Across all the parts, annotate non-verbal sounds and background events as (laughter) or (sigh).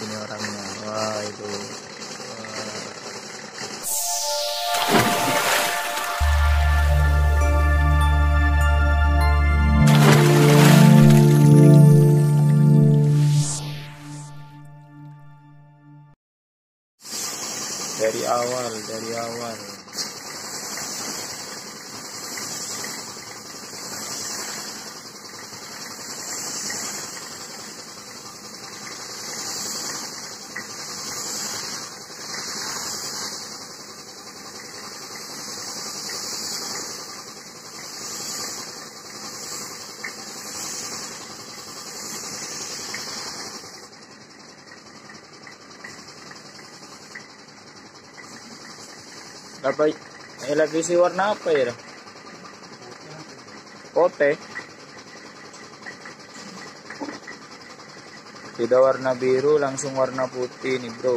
sini orangnya. Wah itu apa? Televisi warna apa ya? Pote tidak warna biru langsung warna putih nih bro.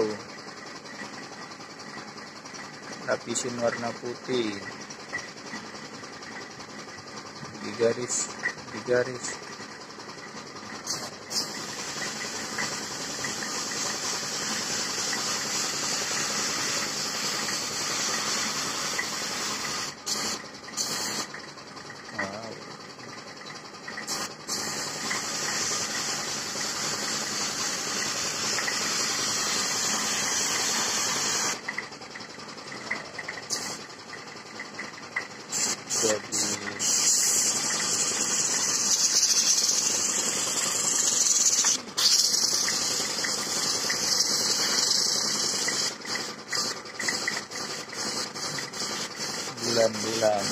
Lapisin warna putih. Di garis di garis wow jadi bulan-bulan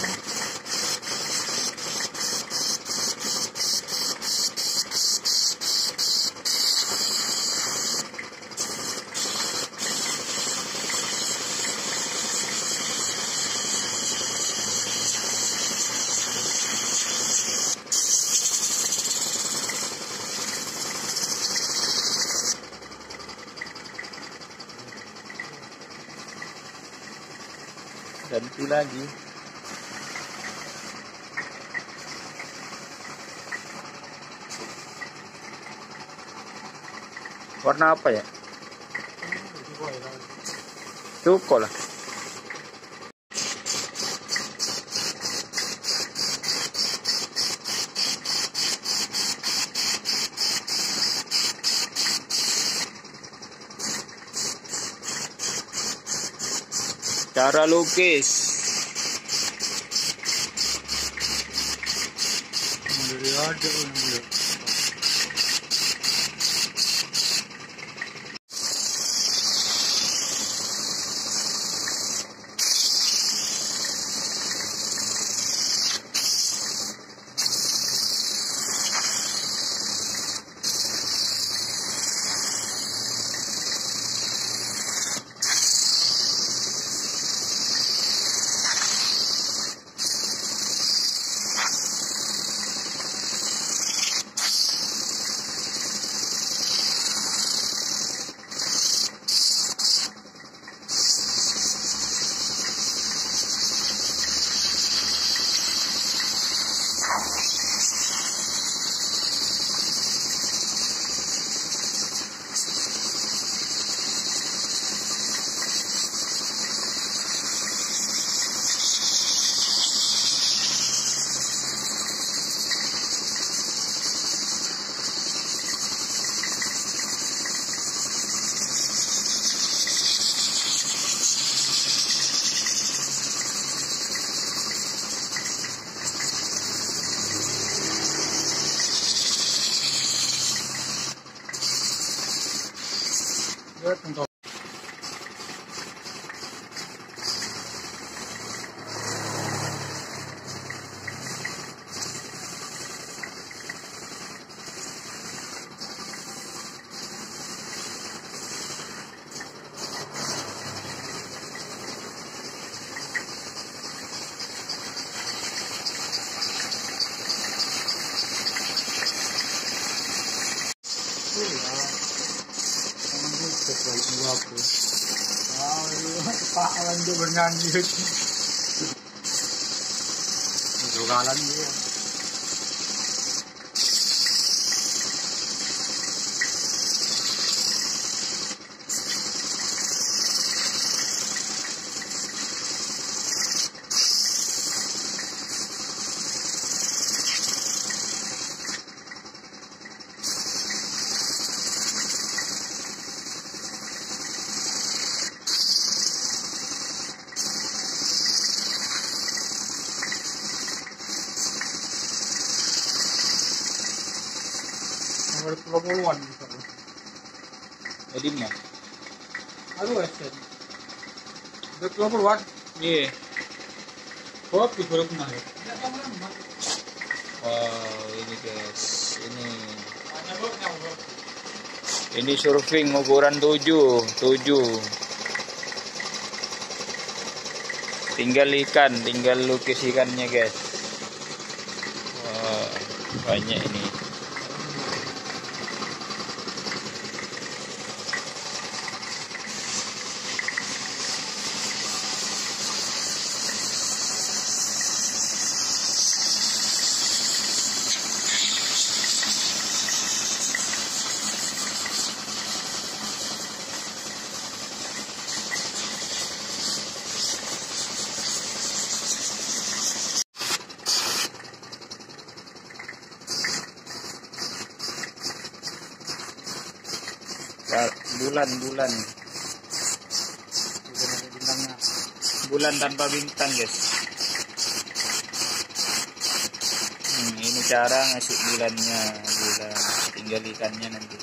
ganti lagi. Warna apa ya? Cuko lah cara lukis orang dia dia tentang Gandhi जुगाड़ा भी है। Aduh. Udah. Iya. Kenal ya. Wow, ini guys. Ini ini surfing ukuran 7, 7. Tinggal ikan, tinggal lukis ikannya guys. Wah, banyak ini. Ya, ada bintangnya. bulan tanpa bintang guys. Hmm, ini cara ngasih bulannya, bulan. Tinggal ikannya nanti.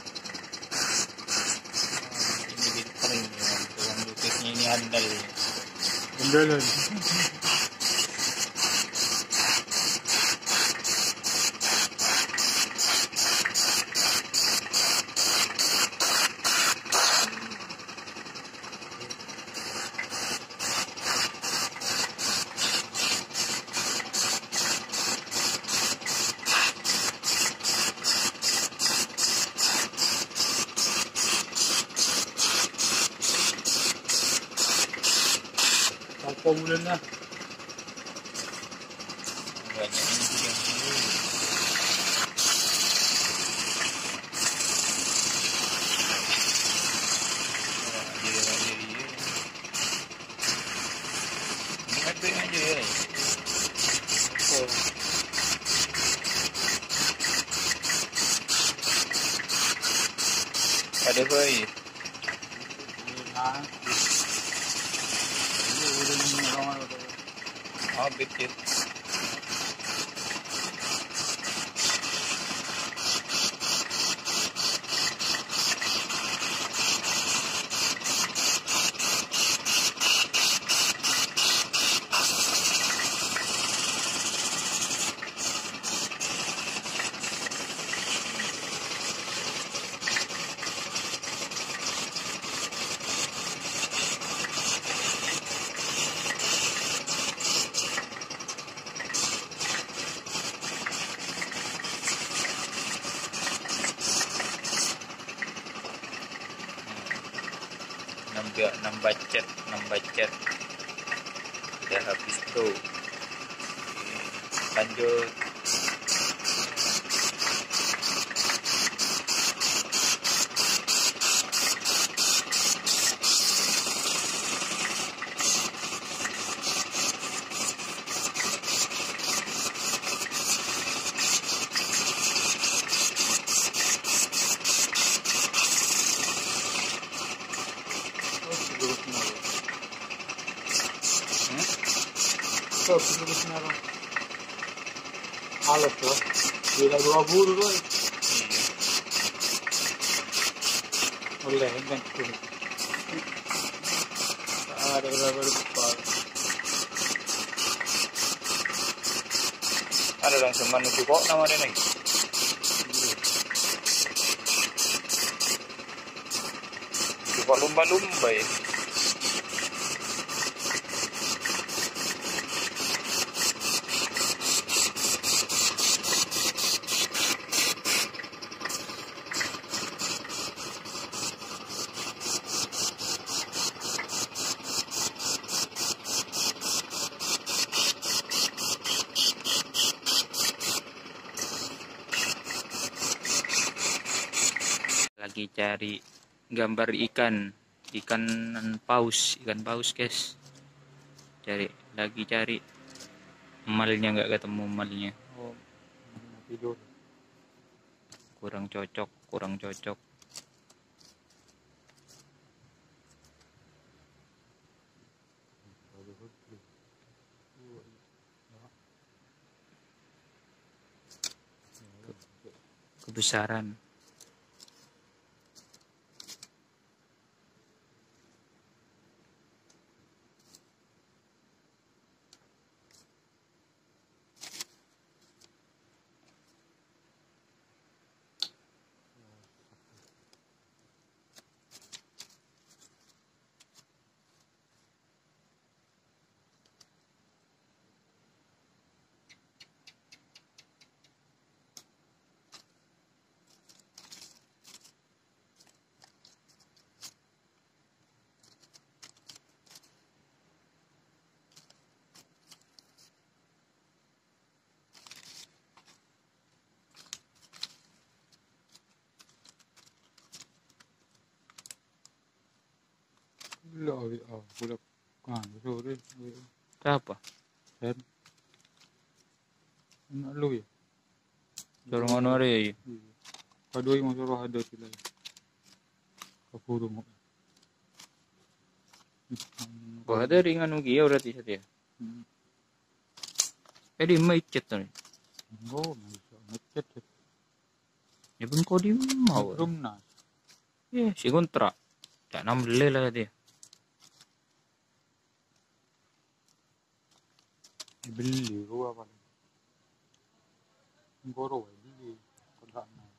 Ah, ini bintang ini, ya. tukang lukisnya ini andal. Bendelan. (laughs) Apa mulanya? Banyak ini juga. Wah, dia aja dia. Ini apa aja ya? Oh. Ada boy. Nah. Ini udah ini orang ada. Oh, betul. Habis Oke, lanjut Oh, terus kenal. hmm? Oh, terus kenal. Alat tuh. Kan. Tuh. Ada langsung manusia kok namanya nih. Suka lumba-lumba ya lagi cari gambar ikan. Ikan paus ikan paus guys. Cari lagi cari. Emalnya nggak ketemu emalnya Oh, kurang cocok kurang cocok. Kebesaran Pula oh, pula kan sore. Siapa? Kan. Nak lu ya. Suruh ngono re. Kado yang suruh ada lah. Kapuru mo. Wah, ada ringan ugi ya berarti saja. Hmm. Eh, di macet tuh. Oh, ngecet. Ya pun kau di mau. Rum na. Ya, si kontrak. Tak enam beli lah dia.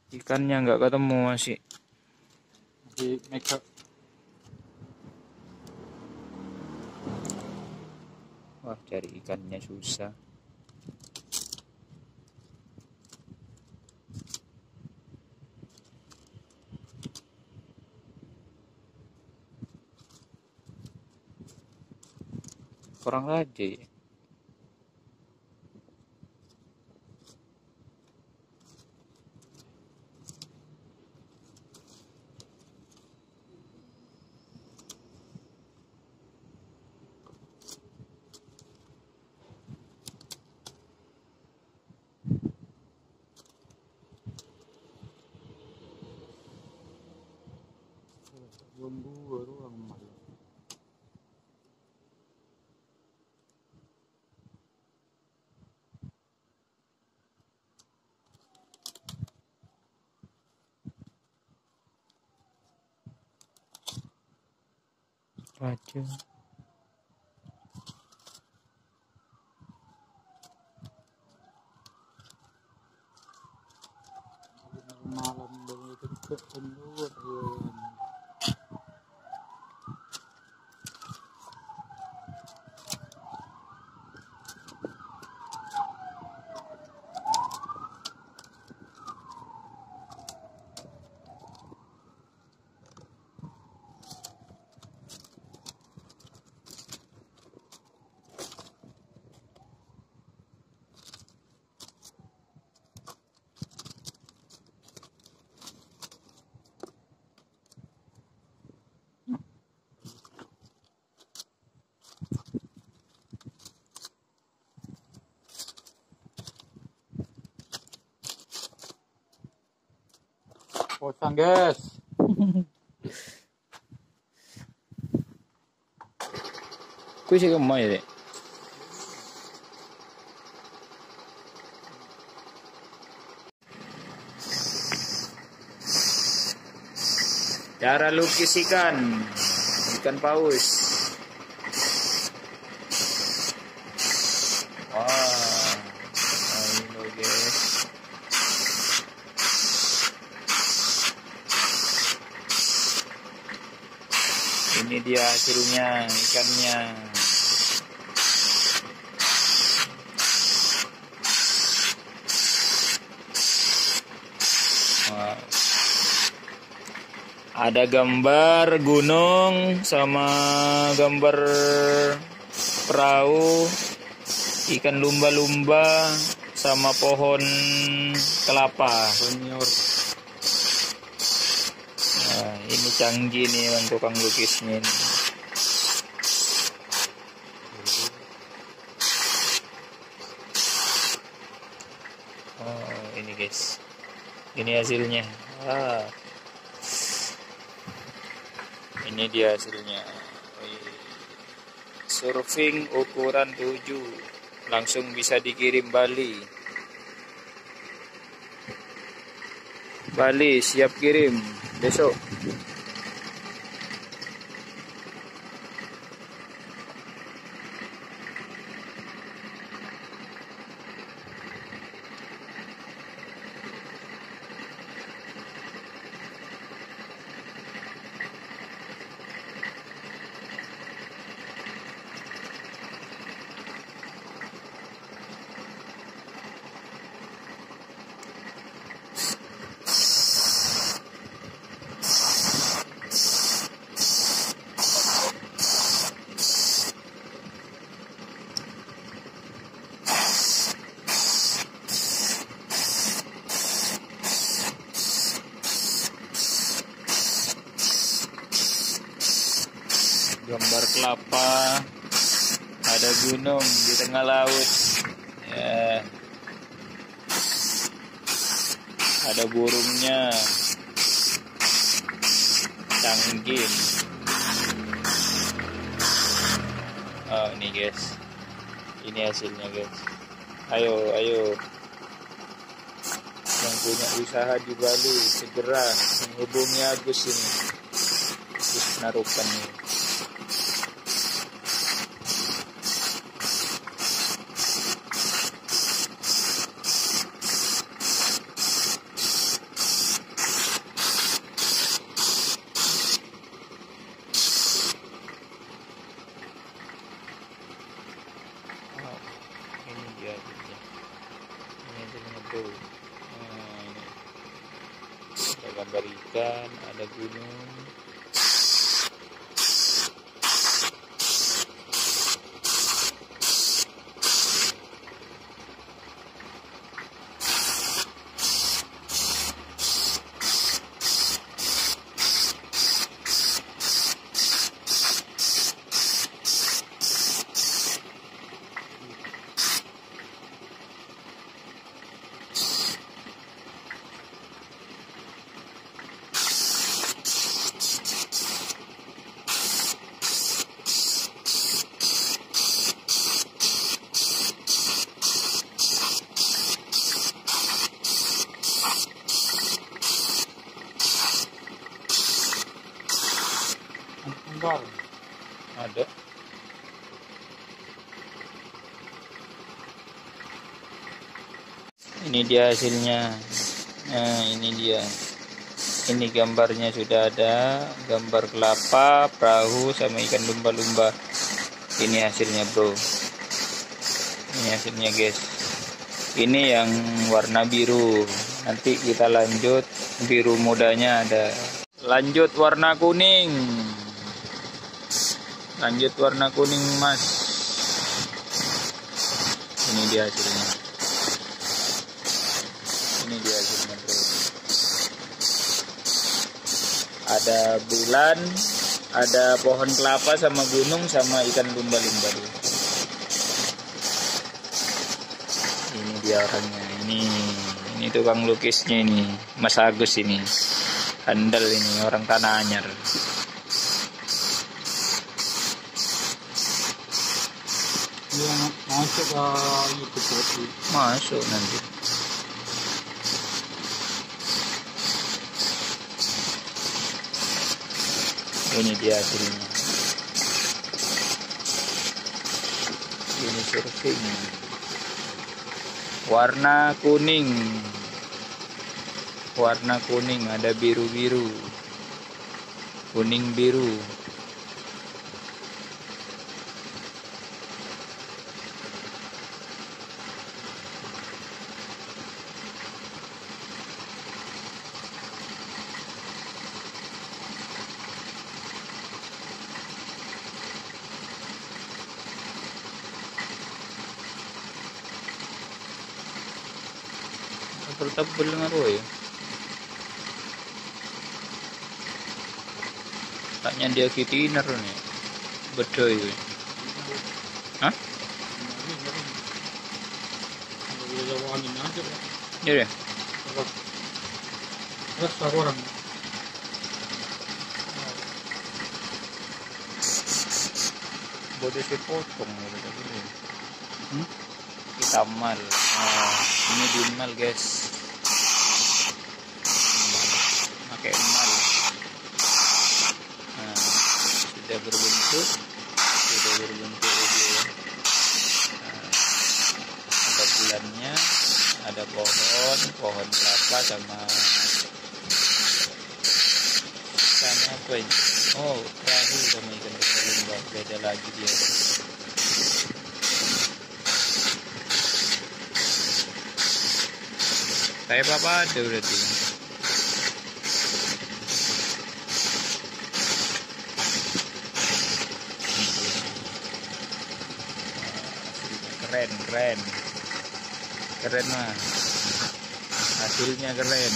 Ikannya nggak ketemu masih. Di up. Wah, cari ikannya susah. Kurang aja ya. Raja. Posang guys. Kuwi sih ke mana ya? Cara lukis ikan, ikan paus. Wah, ini loh guys. Dia hasilnya ikannya. Ada gambar gunung sama gambar perahu, ikan lumba-lumba sama pohon kelapa. Senior. Nah, ini canggih nih bang tukang lukisnya ini. Oh, ini guys. Ini hasilnya. Ah. Ini dia hasilnya. Surfing ukuran 7. Langsung bisa dikirim Bali. Bali siap kirim besok. Oh ini guys. Ini hasilnya guys. Ayo ayo. Yang punya usaha di Bali segera menghubungi Agus ini. Agus Narukan ini Oh, ini dia hasilnya ini hasilnya bro nah, ini ada gambar ikan ada gunung Ada. Ini dia hasilnya. Nah ini dia. Ini gambarnya sudah ada. Gambar kelapa perahu sama ikan lumba-lumba. Ini hasilnya bro. Ini hasilnya guys. Ini yang warna biru. Nanti kita lanjut. Biru mudanya ada. Lanjut warna kuning lanjut warna kuning mas. Ini dia hasilnya. Ini dia hasilnya bro. Ada bulan ada pohon kelapa sama gunung sama ikan lumba-lumba ini dia orangnya. Ini ini tukang lukisnya ini. Mas Agus ini. Handal ini orang tanah anyar Dia masuk ke YouTube berarti. masuk nanti. Ini dia hasilnya ini surfing warna kuning. Warna kuning ada biru-biru. Kuning biru tebel-tebel nga ro eh. Taknya dia kitiner nih. Bedoy. Hah? Ini, ini. Iya. Terus. Orang. Bodi si potong gitu tadi. Hmm? Kita mal. Ah, ini dimal guys. Sudah berbentuk. Sudah berbentuk dia. Nah, ada bulannya, ada pohon, pohon kelapa sama sama apa ini? Oh, perahu sama ikan lumba beda lagi dia. Kayak apa ada berarti? keren. Keren mah hasilnya keren.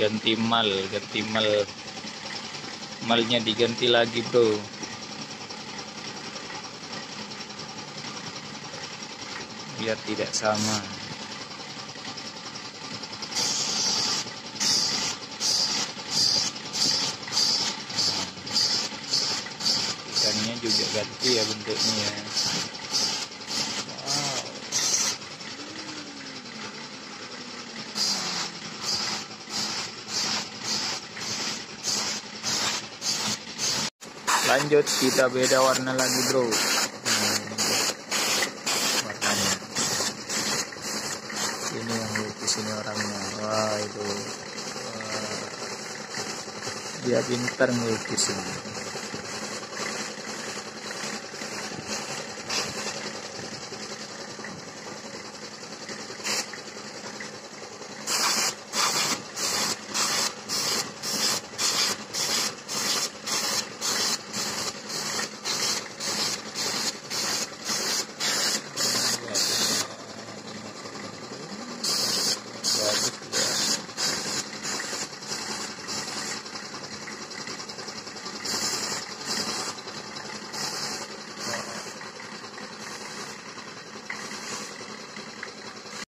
Ganti mal ganti mal malnya diganti lagi bro. Biar tidak sama. Ikannya juga ganti ya bentuknya. ya lanjut kita beda warna lagi bro. Warnanya ini yang lukis ini orangnya. Wah itu. Wah. dia pintar ngelukis ini